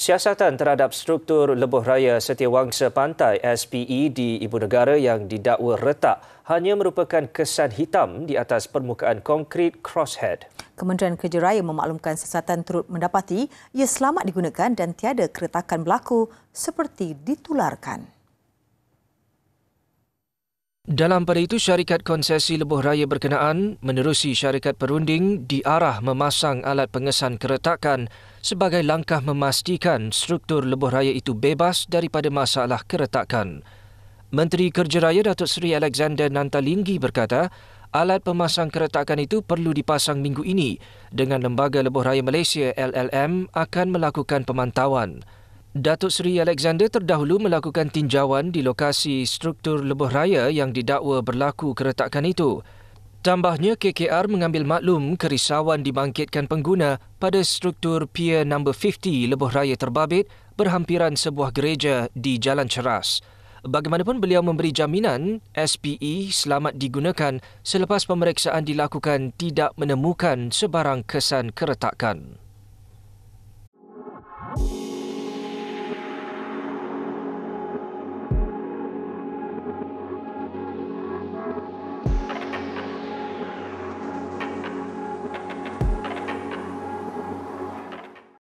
Siasatan terhadap struktur lebuh raya Setiawangsa Pantai SPE di Ibu Negara yang didakwa retak hanya merupakan kesan hitam di atas permukaan konkrit crosshead. Kementerian Kerja Raya memaklumkan siasatan turut mendapati ia selamat digunakan dan tiada keretakan berlaku seperti ditularkan. Dalam pada itu, syarikat konsesi lebuh raya berkenaan menerusi syarikat perunding diarah memasang alat pengesan keretakan sebagai langkah memastikan struktur lebuh raya itu bebas daripada masalah keretakan. Menteri Kerja Raya Datuk Seri Alexander Nantalinggi berkata, alat pemasang keretakan itu perlu dipasang minggu ini dengan Lembaga Lebuh Raya Malaysia LLM akan melakukan pemantauan. Datuk Seri Alexander terdahulu melakukan tinjauan di lokasi struktur lebuh raya yang didakwa berlaku keretakan itu. Tambahnya, KKR mengambil maklum kerisauan dibangkitkan pengguna pada struktur Pier No. 50 lebuh raya terbabit berhampiran sebuah gereja di Jalan Ceras. Bagaimanapun beliau memberi jaminan SPE selamat digunakan selepas pemeriksaan dilakukan tidak menemukan sebarang kesan keretakan.